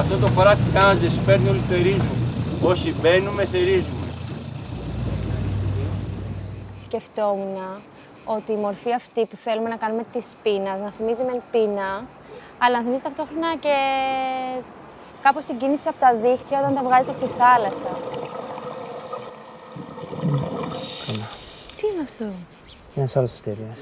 Αυτό το χωράφι κανένας δεν σπέρνει, όλοι θερίζουν. Όσοι μπαίνουμε, θερίζουμε. Σκεφτόμουν ότι η μορφή αυτή που θέλουμε να κάνουμε της πείνας, να θυμίζει με πείνα, αλλά να θυμίζει ταυτόχρονα και κάπως την κίνηση από τα δίχτυα όταν τα βγάζεις από τη θάλασσα. Τι είναι αυτό; Μια άλλος αστέρας.